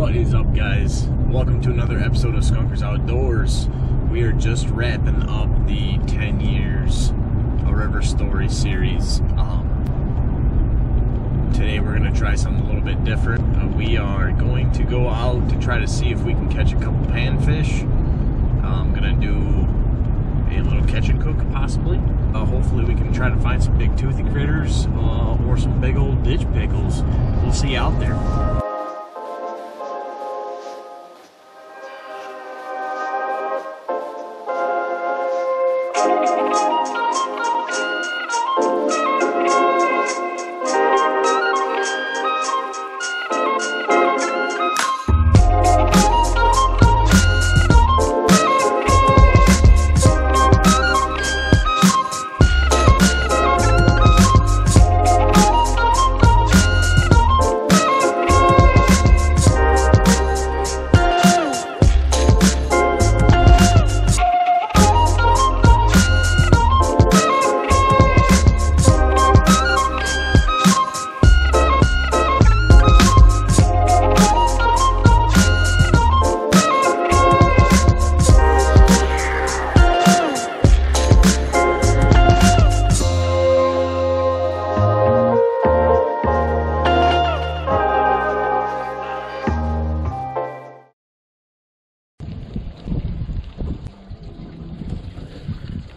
What is up, guys? Welcome to another episode of Skunkers Outdoors. We are just wrapping up the 10 years a River Story series. Um, today we're going to try something a little bit different. Uh, we are going to go out to try to see if we can catch a couple panfish. I'm going to do a little catch and cook, possibly. Uh, hopefully, we can try to find some big toothy critters uh, or some big old ditch pickles. We'll see you out there.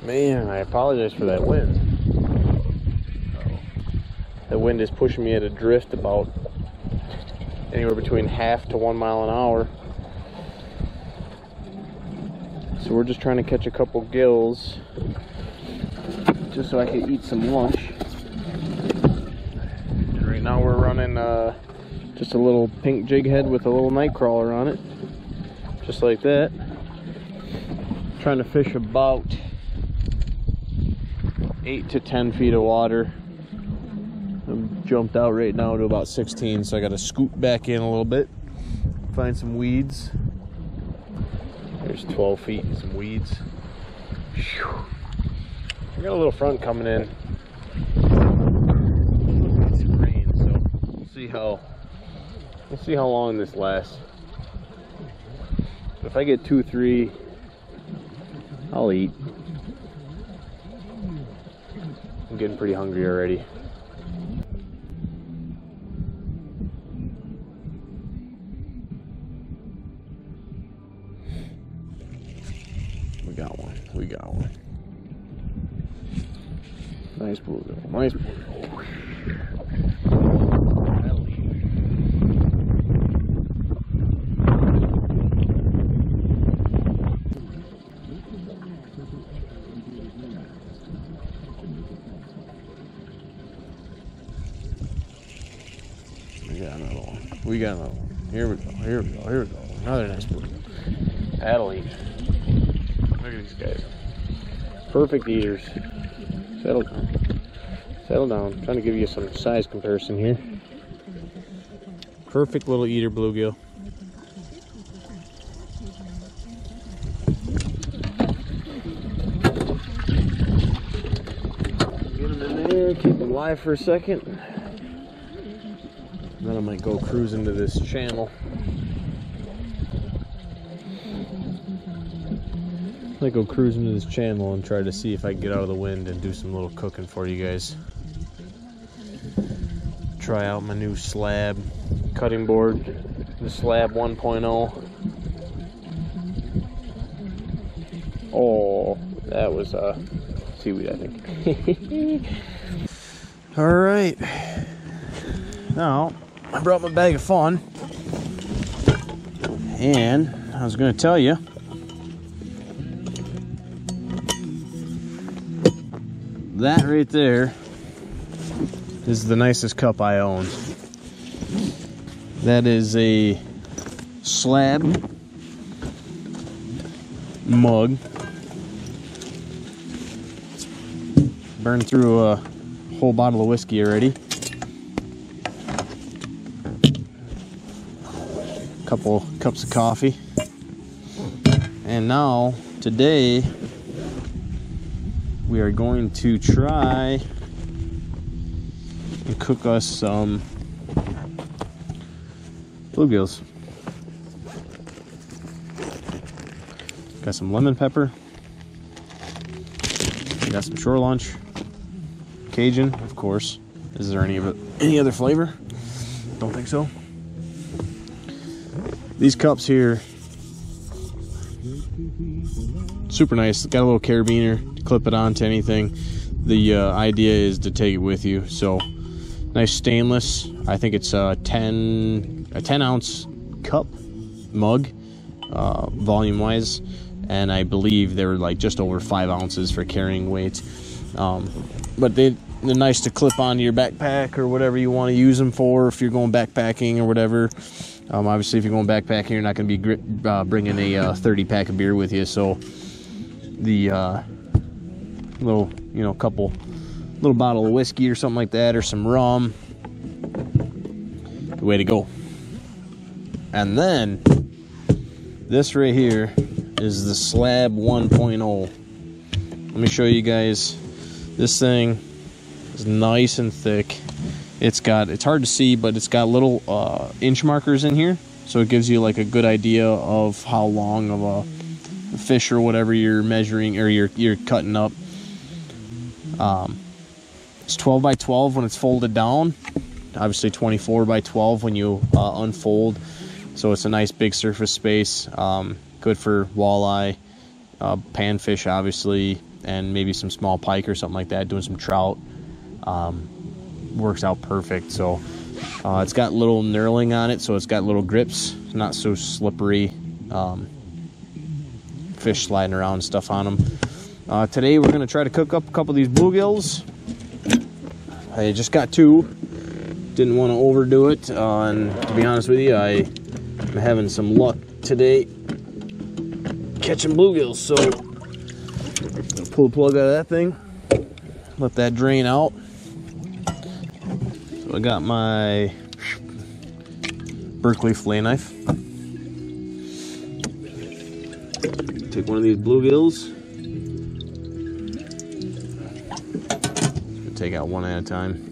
Man, I apologize for that wind. The wind is pushing me at a drift about anywhere between half to one mile an hour. So we're just trying to catch a couple gills just so I can eat some lunch. And right now we're running uh, just a little pink jig head with a little night crawler on it. Just like that. Trying to fish about eight to 10 feet of water. I'm jumped out right now to about 16, so I got to scoot back in a little bit, find some weeds. There's 12 feet and some weeds. Whew. I got a little front coming in. Some rain, so we'll see how we'll see how long this lasts. If I get two, three, I'll eat. I'm getting pretty hungry already. Got another one. Here we go. Here we go. Here we go. Another nice bluegill. That'll eat. Look at these guys. Perfect eaters. Settle down. Settle down. trying to give you some size comparison here. Perfect little eater bluegill. Get them in there, keep them live for a second. I might go cruise into this channel. I go cruise into this channel and try to see if I can get out of the wind and do some little cooking for you guys. Try out my new slab cutting board, the slab 1.0. Oh, that was uh, seaweed, I think. All right. Now, I brought my bag of fun. And I was going to tell you that right there is the nicest cup I own. That is a slab mug. Burned through a whole bottle of whiskey already. couple cups of coffee. And now, today, we are going to try and cook us some bluegills. Got some lemon pepper. Got some shore lunch. Cajun, of course. Is there any of it, any other flavor? Don't think so. These cups here, super nice. Got a little carabiner, to clip it onto anything. The uh, idea is to take it with you. So nice stainless. I think it's a 10 a 10 ounce cup mug, uh, volume wise, and I believe they're like just over five ounces for carrying weight. Um, but they they're nice to clip onto your backpack or whatever you want to use them for if you're going backpacking or whatever. Um, obviously, if you're going backpacking, you're not going to be uh, bringing a uh, 30 pack of beer with you. So the uh, little, you know, couple little bottle of whiskey or something like that, or some rum, the way to go. And then this right here is the Slab 1.0. Let me show you guys. This thing is nice and thick. It's got, it's hard to see, but it's got little uh, inch markers in here. So it gives you like a good idea of how long of a fish or whatever you're measuring or you're, you're cutting up. Um, it's 12 by 12 when it's folded down. Obviously 24 by 12 when you uh, unfold. So it's a nice big surface space. Um, good for walleye, uh, panfish, obviously, and maybe some small pike or something like that. Doing some trout um, works out perfect. So uh, it's got little knurling on it, so it's got little grips, not so slippery. Um, fish sliding around stuff on them. Uh, today we're gonna try to cook up a couple of these bluegills. I just got two. Didn't want to overdo it. Uh, and to be honest with you, I am having some luck today catching bluegills. So pull the plug out of that thing, let that drain out. I got my Berkley fillet knife. Take one of these bluegills. Take out one at a time.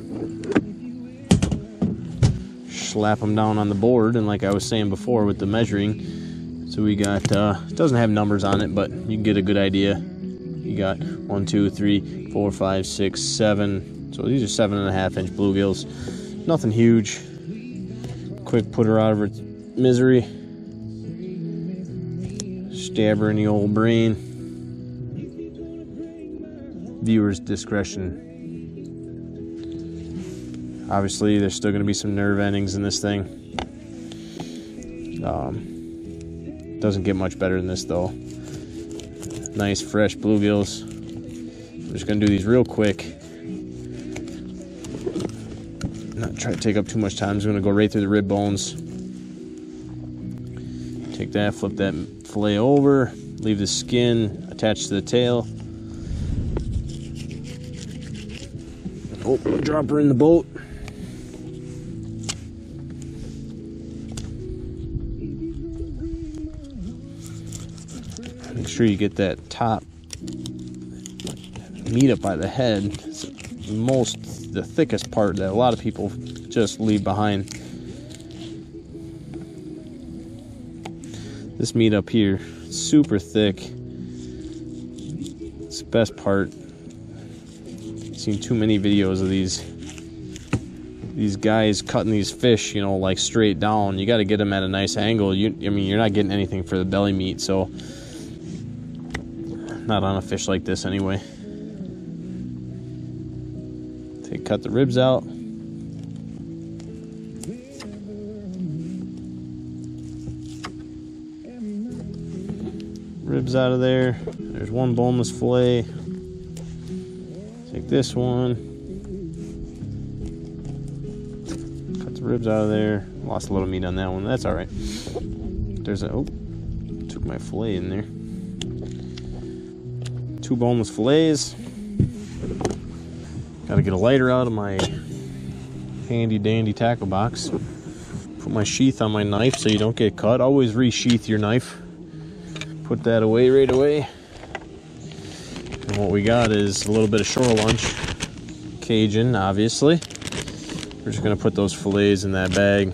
Slap them down on the board, and like I was saying before with the measuring, so we got, uh, it doesn't have numbers on it, but you get a good idea. You got one, two, three, four, five, six, seven. So these are seven and a half inch bluegills. Nothing huge. Quick put her out of her misery. Stab her in the old brain. Viewer's discretion. Obviously, there's still going to be some nerve endings in this thing. Um, doesn't get much better than this, though. Nice, fresh bluegills. I'm just going to do these real quick. Try to take up too much time. I'm just to go right through the rib bones. Take that, flip that fillet over, leave the skin attached to the tail. Oh, drop her in the boat. Make sure you get that top meat up by the head. The most, the thickest part that a lot of people just leave behind. This meat up here, super thick. It's the best part. I've seen too many videos of these these guys cutting these fish, you know, like straight down. You got to get them at a nice angle. You, I mean, you're not getting anything for the belly meat, so not on a fish like this anyway. Take cut the ribs out. Ribs out of there. There's one boneless fillet. Take this one. Cut the ribs out of there. Lost a little meat on that one. That's all right. There's a oh, took my fillet in there two boneless fillets. Got to get a lighter out of my handy dandy tackle box. Put my sheath on my knife so you don't get cut. Always resheath your knife. Put that away right away. And what we got is a little bit of shore lunch. Cajun, obviously. We're just gonna put those fillets in that bag.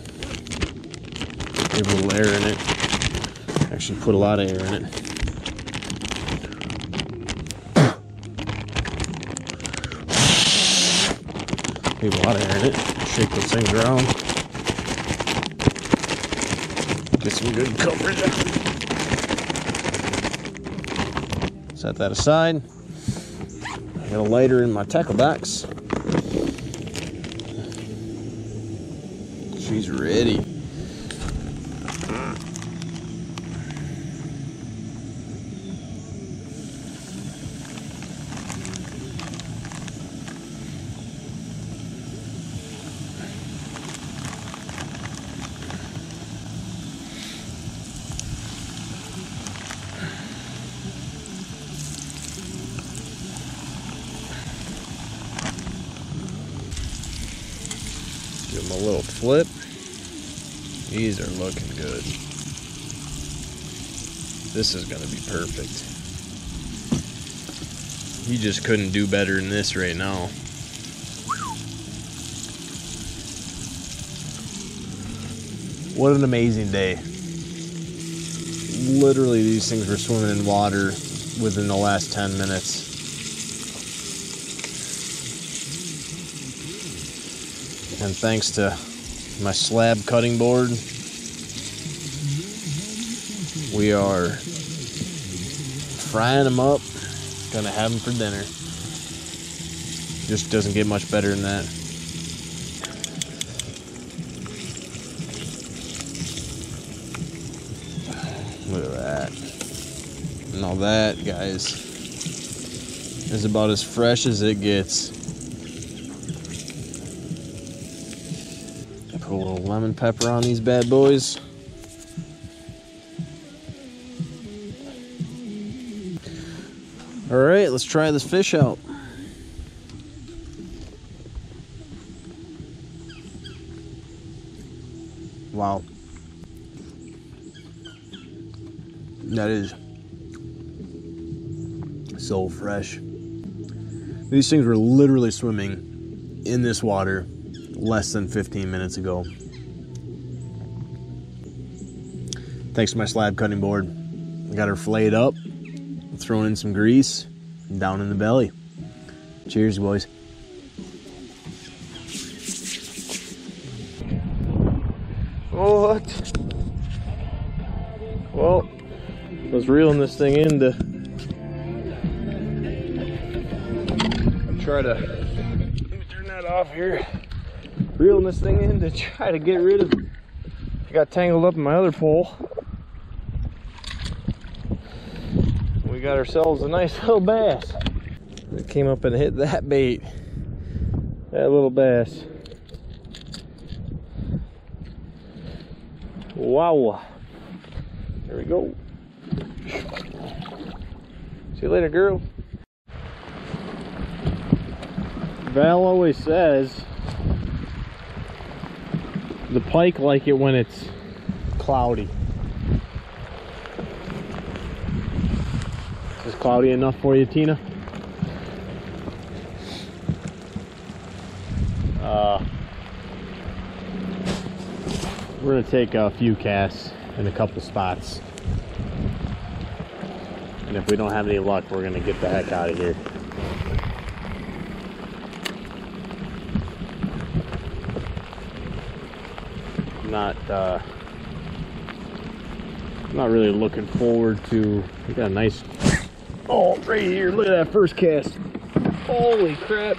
Give a little air in it. Actually put a lot of air in it. A lot of air in it. Shake those things around. Get some good coverage. Set that aside. I got a lighter in my tackle box. She's ready. Give them a little flip. These are looking good. This is going to be perfect. You just couldn't do better than this right now. What an amazing day. Literally, these things were swimming in water within the last 10 minutes. And thanks to my slab cutting board, we are frying them up. Gonna have them for dinner. Just doesn't get much better than that. Look at that. And all that, guys, is about as fresh as it gets. Put a little lemon pepper on these bad boys. All right, let's try this fish out. Wow. That is so fresh. These things were literally swimming in this water less than 15 minutes ago. Thanks to my slab cutting board. I got her flayed up, thrown in some grease, down in the belly. Cheers, boys. What? Well, I was reeling this thing in to try to turn that off here. Reeling this thing in to try to get rid of I got tangled up in my other pole. We got ourselves a nice little bass. It came up and hit that bait. That little bass. Wow. There we go. See you later, girl. Val always says the pike like it when it's cloudy. Is cloudy enough for you, Tina? Uh, we're gonna take a few casts in a couple spots. And if we don't have any luck, we're gonna get the heck out of here. Not uh, not really looking forward to. We got a nice. Oh, right here! Look at that first cast. Holy crap!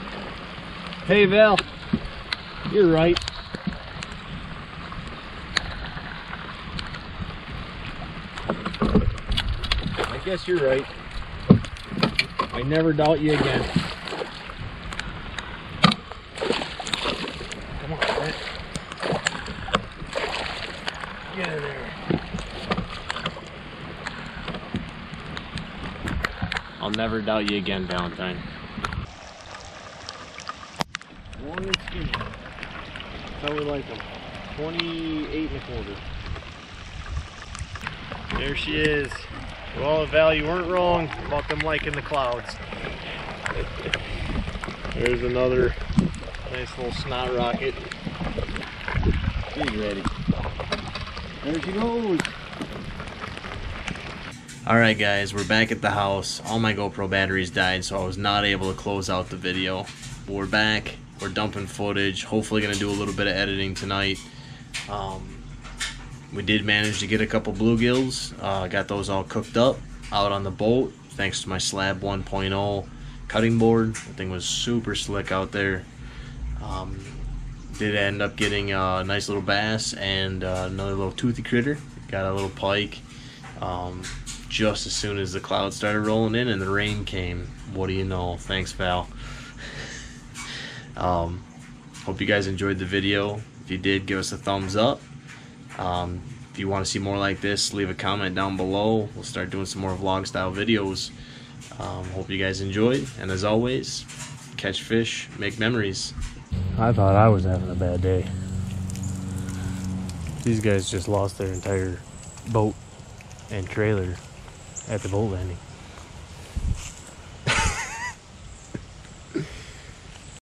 Hey Val, you're right. I guess you're right. I never doubt you again. Come on, man. Get in there. I'll never doubt you again, Valentine. Long and skinny. That's how we like them. 28 and a quarter. There she is. Well, Val, you weren't wrong about them liking the clouds. There's another nice little snot rocket. She's ready. There she goes. Alright guys, we're back at the house. All my GoPro batteries died, so I was not able to close out the video. But we're back. we're dumping footage. Hopefully, gonna do a little bit of editing tonight. Um, we did manage to get a couple bluegills. Uh, got those all cooked up out on the boat thanks to my Slab 1.0 cutting board. The thing was super slick out there. Um, did end up getting a nice little bass and uh, another little toothy critter. Got a little pike. Um, just as soon as the clouds started rolling in and the rain came. What do you know? Thanks, Val. um, hope you guys enjoyed the video. If you did, give us a thumbs up. Um, if you want to see more like this, leave a comment down below. We'll start doing some more vlog style videos. Um, hope you guys enjoyed. And as always, catch fish, make memories. I thought I was having a bad day. These guys just lost their entire boat and trailer at the boat landing.